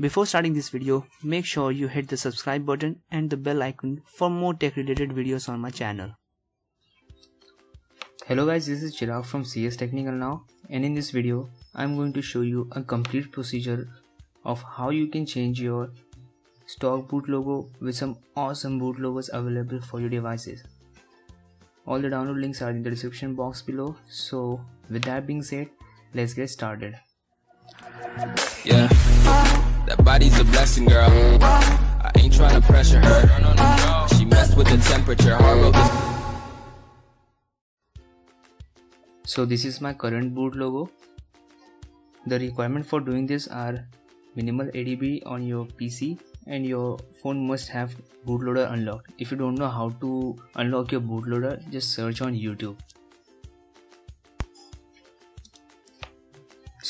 Before starting this video, make sure you hit the subscribe button and the bell icon for more tech related videos on my channel. Hello guys, this is Chirag from CS Technical Now and in this video, I'm going to show you a complete procedure of how you can change your stock boot logo with some awesome boot logos available for your devices. All the download links are in the description box below. So with that being said, let's get started. Yeah. Body's a blessing, girl. I ain't trying to pressure her. She messed with the temperature. So this is my current boot logo. The requirement for doing this are minimal ADB on your PC and your phone must have bootloader unlocked. If you don't know how to unlock your bootloader, just search on YouTube.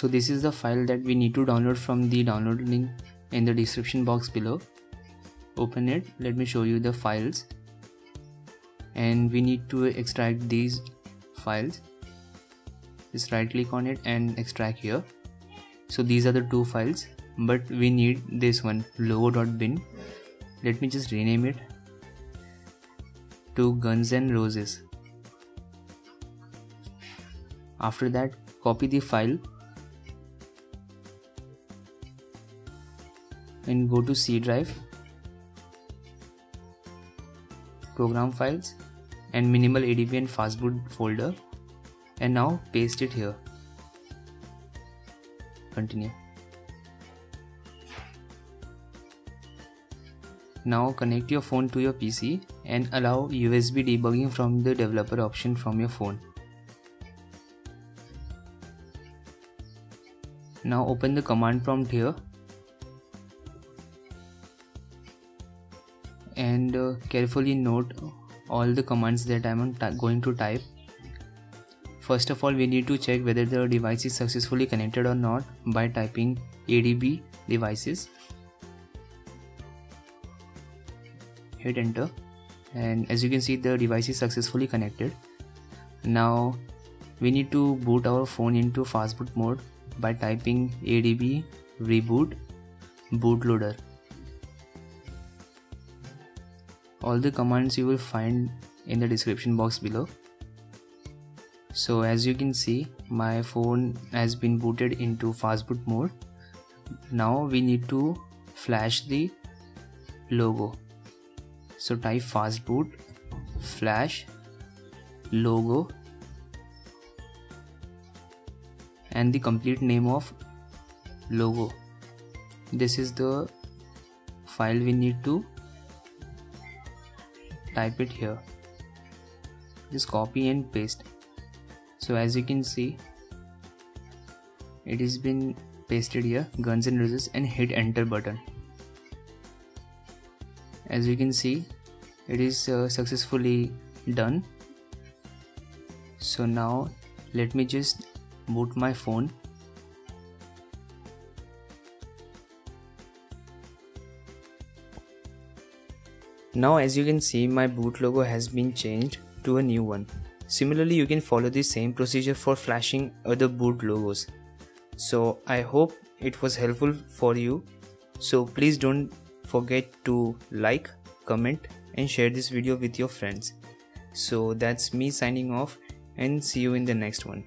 so this is the file that we need to download from the download link in the description box below. Open it. Let me show you the files. And we need to extract these files. Just right click on it and extract here. So these are the two files but we need this one logo.bin let me just rename it to guns and roses. After that copy the file and go to C drive program files and minimal adb and fastboot folder. And now paste it here. Continue. Now connect your phone to your PC and allow USB debugging from the developer option from your phone. Now open the command prompt here and uh, carefully note all the commands that I'm going to type. First of all, we need to check whether the device is successfully connected or not by typing adb devices. Hit enter and as you can see the device is successfully connected. Now we need to boot our phone into fastboot mode by typing adb reboot bootloader all the commands you will find in the description box below. So as you can see my phone has been booted into fastboot mode. Now we need to flash the logo. So type fastboot flash logo and the complete name of logo. This is the file we need to type it here. Just copy and paste. So as you can see it has been pasted here. Guns and roses and hit enter button. As you can see it is uh, successfully done. So now let me just boot my phone Now as you can see my boot logo has been changed to a new one. Similarly you can follow the same procedure for flashing other boot logos. So I hope it was helpful for you. So please don't forget to like, comment and share this video with your friends. So that's me signing off and see you in the next one.